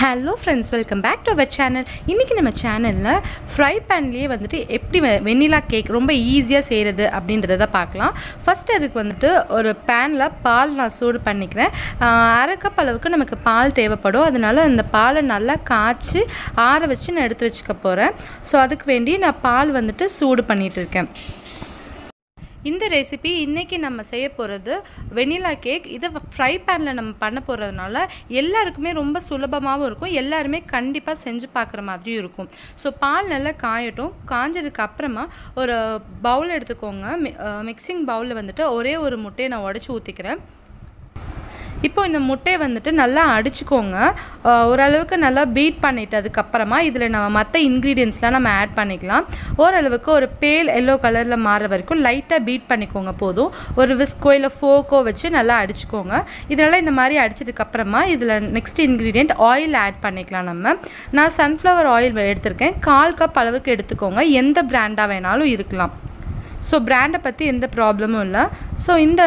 Hello friends welcome back to our channel இன்றைக்கி நம்ம சேனலில் ஃப்ரை பேன்லேயே வந்துட்டு எப்படி வெ- வெண்ணிலா கேக் ரொம்ப ஈஸியாக செய்கிறது அப்படின்றத தான் பார்க்கலாம். ஃபஸ்ட்டு அதுக்கு வந்துட்டு ஒரு பேனில் பால் நான் சூடு பண்ணிக்கிறேன். அரை கப் அளவுக்கு நமக்கு பால் தேவைப்படும். அதனால் அந்த பாலை நல்லா காய்ச்சி ஆற வச்சு நான் எடுத்து வச்சுக்க போகிறேன் ஸோ அதுக்கு வேண்டி நான் பால் வந்துட்டு சூடு பண்ணிகிட்டு இருக்கேன். இந்த ரெசிபி இன்றைக்கி நம்ம செய்ய போகிறது வெனிலா கேக் இதை ஃப்ரை பேனில் நம்ம பண்ண போகிறதுனால எல்லாருக்குமே ரொம்ப சுலபமாகவும் இருக்கும். எல்லாருமே கண்டிப்பாக செஞ்சு பார்க்குற மாதிரியும் இருக்கும். ஸோ பால் நல்லா காயட்டும். காஞ்சதுக்கு அப்புறமா ஒரு பவுல் எடுத்துக்கோங்க. மிக்சிங் பவுலில் வந்துட்டு ஒரே ஒரு முட்டையை நான் உடச்சி ஊற்றிக்கிறேன் இப்போ இந்த முட்டையை வந்துட்டு நல்லா அடிச்சுக்கோங்க. ஓரளவுக்கு நல்லா பீட் பண்ணிட்டு அதுக்கப்புறமா இதில் நம்ம மற்ற இன்க்ரீடியன்ஸ்லாம் நம்ம ஆட் பண்ணிக்கலாம். ஓரளவுக்கு ஒரு பேல் எல்லோ கலரில் மாறுற வரைக்கும் லைட்டாக பீட் பண்ணிக்கோங்க போதும். ஒரு விஸ்கோ இல்லை ஃபோக்கோ வச்சு நல்லா அடிச்சுக்கோங்க. இதனால் இந்த மாதிரி அடித்ததுக்கப்புறமா இதில் நெக்ஸ்ட் இன்க்ரீடியன்ட் ஆயில் ஆட் பண்ணிக்கலாம் நம்ம. நான் சன்ஃப்ளவர் ஆயில் எடுத்திருக்கேன். கால் கப் அளவுக்கு எடுத்துக்கோங்க. எந்த பிராண்டாக வேணாலும் இருக்கலாம். ஸோ பிராண்டை பற்றி எந்த ப்ராப்ளமும் இல்லை. ஸோ இந்த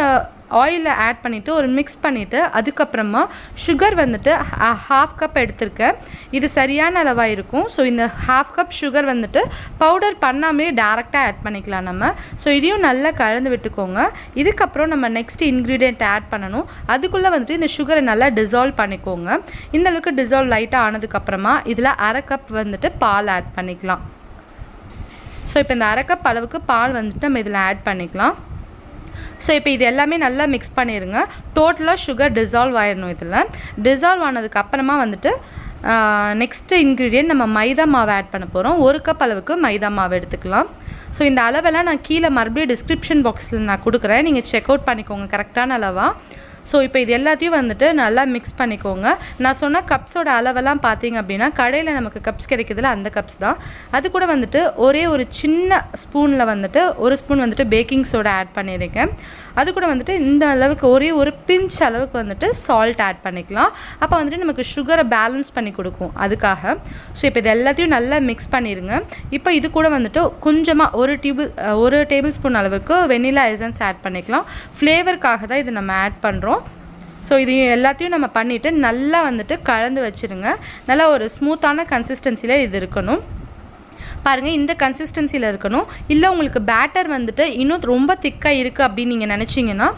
ஆயிலில் ஆட் பண்ணிவிட்டு ஒரு மிக்ஸ் பண்ணிவிட்டு அதுக்கப்புறமா சுகர் வந்துட்டு ஹாஃப் கப் எடுத்திருக்கேன். இது சரியான அளவாக இருக்கும் ஸோ இந்த ஹாஃப் கப் சுகர் வந்துட்டு பவுடர் பண்ணாமலே டேரெக்டாக ஆட் பண்ணிக்கலாம் நம்ம. ஸோ இதையும் நல்லா கலந்து விட்டுக்கோங்க. இதுக்கப்புறம் நம்ம நெக்ஸ்ட் இன்க்ரீடியண்ட் ஆட் பண்ணணும். அதுக்குள்ளே வந்துட்டு இந்த சுகரை நல்லா டிசால்வ் பண்ணிக்கோங்க. இந்த அளவுக்கு டிசால்வ் லைட்டாக ஆனதுக்கப்புறமா இதில் அரை கப் வந்துட்டு பால் ஆட் பண்ணிக்கலாம். ஸோ இப்போ இந்த அரை கப் அளவுக்கு பால் வந்துட்டு நம்ம இதில் ஆட் பண்ணிக்கலாம். ஸோ இப்போ இது எல்லாமே நல்லா மிக்ஸ் பண்ணிடுங்க டோட்டலாக சுகர் டிசால்வ் ஆயிடணும் இதில். டிசால்வ் ஆனதுக்கு அப்புறமா வந்துட்டு நெக்ஸ்ட்டு இன்க்ரீடியன்ட் நம்ம மைதா மாவு ஆட் பண்ண போகிறோம் ஒரு கப் அளவுக்கு மைதா மாவு எடுத்துக்கலாம். ஸோ இந்த அளவெல்லாம் நான் கீழே மறுபடியும் டிஸ்கிரிப்ஷன் பாக்ஸில் நான் கொடுக்குறேன். நீங்கள் செக் அவுட் பண்ணிக்கோங்க. கரெக்டான அளவாக ஸோ இப்போ இது எல்லாத்தையும் வந்துட்டு நல்லா மிக்ஸ் பண்ணிக்கோங்க. நான் சொன்ன கப்ஸோட அளவெல்லாம் பார்த்தீங்க அப்படின்னா கடையில் நமக்கு கப்ஸ் கிடைக்குதுல அந்த கப்ஸ் தான். அது கூட வந்துட்டு ஒரே ஒரு சின்ன ஸ்பூனில் வந்துட்டு ஒரு ஸ்பூன் வந்துட்டு பேக்கிங் சோடா ஆட் பண்ணியிருக்கேன் அது கூட வந்துட்டு இந்த அளவுக்கு ஒரே ஒரு பிஞ்ச் அளவுக்கு வந்துட்டு சால்ட் ஆட் பண்ணிக்கலாம். அப்போ வந்துட்டு நமக்கு சுகரை பேலன்ஸ் பண்ணி கொடுக்கும். அதுக்காக. ஸோ இப்போ இது எல்லாத்தையும் நல்லா மிக்ஸ் பண்ணிடுங்க இப்போ இது கூட வந்துட்டு கொஞ்சமாக ஒரு டியூபிள் ஒரு டேபிள் ஸ்பூன் அளவுக்கு வெனிலா எசன்ஸ் ஆட் பண்ணிக்கலாம். ஃப்ளேவருக்காக தான் இது நம்ம ஆட் பண்ணுறோம் ஸோ இது எல்லாத்தையும் நம்ம பண்ணிவிட்டு நல்லா வந்துட்டு கலந்து வச்சுருங்க. நல்லா ஒரு ஸ்மூத்தான கன்சிஸ்டன்சியில் இது இருக்கணும். பாருங்கள் இந்த கன்சிஸ்டன்சியில் இருக்கணும். இல்லை உங்களுக்கு பேட்டர் வந்துட்டு இன்னும் ரொம்ப திக்காக இருக்குது அப்படின்னு நீங்கள் நினச்சிங்கன்னா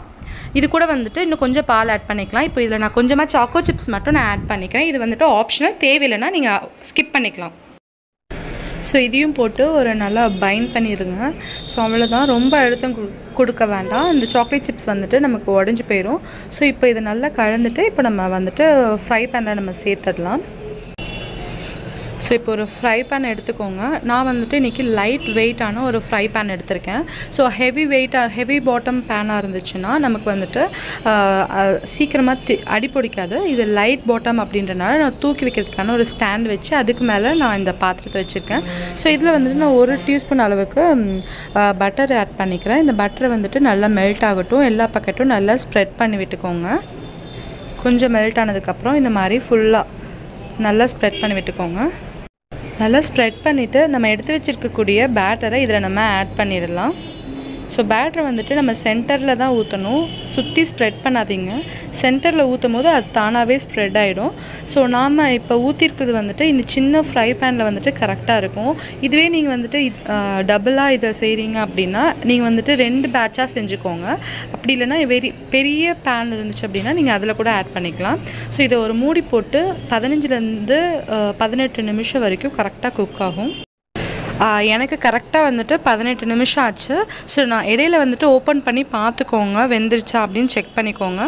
இது கூட வந்துட்டு இன்னும் கொஞ்சம் பால் ஆட் பண்ணிக்கலாம். இப்போ இதில் நான் கொஞ்சமாக சாக்கோ சிப்ஸ் மட்டும் நான் ஆட் பண்ணிக்கிறேன். இது வந்துட்டு ஆப்ஷனல் தேவையில்லைன்னா நீங்கள் ஸ்கிப் பண்ணிக்கலாம். ஸோ இதையும் போட்டு ஒரு நல்லா பைண்ட் பண்ணிடுங்க ஸோ அவ்வளோதான் ரொம்ப அழுத்தம் கொடுக்க வேண்டாம். இந்த சாக்லேட் சிப்ஸ் வந்துட்டு நமக்கு உடஞ்சி போயிடும் ஸோ இப்போ இதை நல்லா கலந்துட்டு இப்போ நம்ம வந்துட்டு ஃப்ரை பேனில் நம்ம சேர்த்துடலாம். ஸோ இப்போ ஒரு ஃப்ரை பேன் எடுத்துக்கோங்க. நான் வந்துட்டு இன்றைக்கி லைட் வெயிட்டான ஒரு ஃப்ரை பேன் எடுத்திருக்கேன். ஸோ ஹெவி வெயிட்டாக ஹெவி பாட்டம் பேனாக இருந்துச்சுன்னா நமக்கு வந்துட்டு சீக்கிரமாக தி அடிப்பிடிக்காது இது லைட் பாட்டம் அப்படின்றனால நான் தூக்கி வைக்கிறதுக்கான ஒரு ஸ்டாண்ட் வச்சு அதுக்கு மேலே நான் இந்த பாத்திரத்தை வச்சுருக்கேன். ஸோ இதில் வந்துட்டு நான் ஒரு டீஸ்பூன் அளவுக்கு பட்டர் ஆட் பண்ணிக்கிறேன். இந்த பட்டரை வந்துட்டு நல்லா மெல்ட் ஆகட்டும். எல்லா பக்கெட்டும் நல்லா ஸ்ப்ரெட் பண்ணி விட்டுக்கோங்க. கொஞ்சம் மெல்ட் ஆனதுக்கப்புறம் இந்த மாதிரி ஃபுல்லாக நல்லா ஸ்ப்ரெட் பண்ணி விட்டுக்கோங்க. நல்லா ஸ்ப்ரெட் பண்ணிவிட்டு நம்ம எடுத்து வச்சுருக்கக்கூடிய பேட்டரை இதில் நம்ம ஆட் பண்ணிடலாம். ஸோ பேட்டரை வந்துட்டு நம்ம சென்டரில் தான் ஊற்றணும் சுற்றி ஸ்ப்ரெட் பண்ணாதீங்க. சென்டரில் ஊற்றும் போது அது தானாகவே ஸ்ப்ரெட் ஆகிடும் ஸோ நாம் இப்போ ஊற்றிருக்கிறது வந்துட்டு இந்த சின்ன ஃப்ரை பேனில் வந்துட்டு கரெக்டாக இருக்கும். இதுவே நீங்கள் வந்துட்டு டபுளாக இதை செய்கிறீங்க அப்படின்னா நீங்கள் வந்துட்டு ரெண்டு பேட்சாக செஞ்சுக்கோங்க. அப்படி இல்லைன்னா வெரி பெரிய பேன் இருந்துச்சு அப்படின்னா நீங்கள் அதில் கூட ஆட் பண்ணிக்கலாம். ஸோ இதை ஒரு மூடி போட்டு பதினஞ்சுலேருந்து பதினெட்டு நிமிஷம் வரைக்கும் கரெக்டாக குக் ஆகும். எனக்கு கரெக்டாக வந்துட்டு பதினெட்டு நிமிஷம் ஆச்சு. ஸோ நான் இடையில வந்துட்டு ஓப்பன் பண்ணி பார்த்துக்கோங்க. வெந்துருச்சா அப்படின்னு செக் பண்ணிக்கோங்க.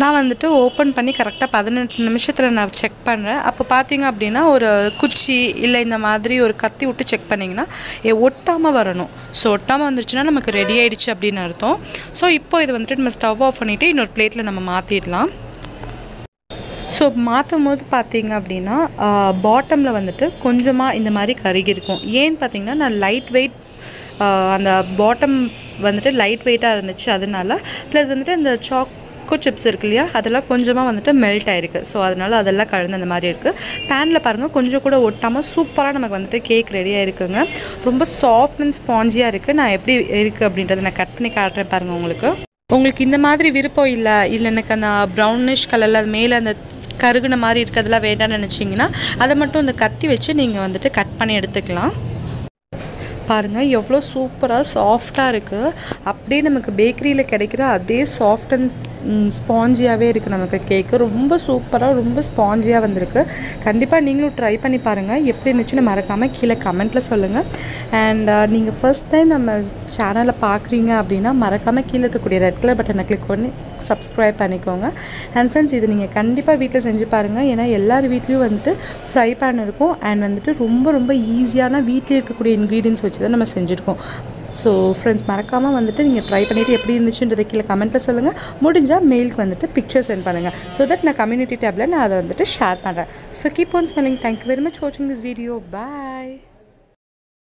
நான் வந்துட்டு ஓப்பன் பண்ணி கரெக்டாக பதினெட்டு நிமிஷத்தில் நான் செக் பண்ணுறேன் அப்போ பார்த்தீங்க அப்படின்னா ஒரு குச்சி இல்லை இந்த மாதிரி ஒரு கத்தி விட்டு செக் பண்ணிங்கன்னா ஏ ஒட்டாமல் வரணும். ஸோ ஒட்டாமல் வந்துருச்சுன்னா நமக்கு ரெடி ஆகிடுச்சு அப்படின்னு அர்த்தம். ஸோ இப்போ இது வந்துட்டு நம்ம ஸ்டவ் ஆஃப் பண்ணிவிட்டு இன்னொரு பிளேட்டில் நம்ம மாற்றிடலாம் ஸோ மாற்றும் போது பார்த்தீங்க அப்படின்னா பாட்டமில் வந்துட்டு கொஞ்சமாக இந்த மாதிரி கருகி இருக்கும். ஏன்னு பார்த்தீங்கன்னா நான் லைட் வெயிட் அந்த பாட்டம் வந்துட்டு லைட் வெயிட்டாக இருந்துச்சு அதனால ப்ளஸ் வந்துட்டு இந்த சாக்கோ சிப்ஸ் இருக்கு இல்லையா அதெல்லாம் கொஞ்சமாக வந்துட்டு மெல்ட் ஆயிருக்கு. ஸோ அதனால அதெல்லாம் கலந்து அந்த மாதிரி இருக்குது பேனில் பாருங்கள் கொஞ்சம் கூட ஒட்டாமல் சூப்பராக நமக்கு வந்துட்டு கேக் ரெடியாக இருக்குங்க ரொம்ப சாஃப்ட் அண்ட் ஸ்பாஞ்சியாக இருக்குது நான் எப்படி இருக்குது அப்படின்றத நான் கட் பண்ணி காட்டுறேன் பாருங்கள் உங்களுக்கு. உங்களுக்கு இந்த மாதிரி விருப்பம் இல்லை இல்லை எனக்கு அந்த ப்ரௌனிஷ் கலரில் அது மேலே அந்த கருகுன மாதிரி இருக்கிறதுலாம் வேண்டாம்னு நினச்சிங்கன்னா அதை மட்டும் இந்த கத்தி வச்சு நீங்கள் வந்துட்டு கட் பண்ணி எடுத்துக்கலாம். பாருங்கள் எவ்வளோ சூப்பராக சாஃப்டாக இருக்குது அப்படியே நமக்கு பேக்கரியில் கிடைக்கிற அதே சாஃப்ட் அண்ட் ஸ்பாஞ்சியாகவே இருக்குது நமக்கு கேக்கு ரொம்ப சூப்பராக ரொம்ப ஸ்பாஞ்சியாக வந்திருக்கு. கண்டிப்பாக நீங்களும் ட்ரை பண்ணி பாருங்கள் எப்படி இருந்துச்சுன்னு மறக்காமல் கீழே கமெண்ட்டில் சொல்லுங்கள் அண்ட் uh, நீங்கள் ஃபர்ஸ்ட் டைம் நம்ம சேனலை பார்க்குறீங்க அப்படின்னா மறக்காமல் கீழே இருக்கக்கூடிய ரெட் கலர் பட்டனை கிளிக் பண்ணி சப்ஸ்கிரைப் பண்ணிக்கோங்க. அண்ட் ஃப்ரெண்ட்ஸ் இது நீங்கள் கண்டிப்பாக வீட்டில் செஞ்சு பாருங்கள் ஏன்னா எல்லார் வீட்லேயும் வந்துட்டு ஃப்ரை பேன் இருக்கும். அண்ட் வந்துட்டு ரொம்ப ரொம்ப ஈஸியான வீட்டில் இருக்கக்கூடிய இன்க்ரீடியன்ஸ் வச்சு தான் நம்ம செஞ்சுருக்கோம். ஸோ ஃப்ரெண்ட்ஸ் மறக்காமல் வந்துட்டு நீங்கள் ட்ரை பண்ணிவிட்டு எப்படி இருந்துச்சுன்றதை கீழே கமெண்ட்டில் சொல்லுங்கள் முடிஞ்சால் மெயிலுக்கு வந்துட்டு பிக்சர் சென்ட் பண்ணுங்கள் ஸோ தட் நான் கம்யூனிட்டி டேப்பில் நான் அதை வந்துட்டு ஷேர் பண்ணுறேன் so keep on smiling thank you very much வாட்சிங் திஸ் வீடியோ பாய்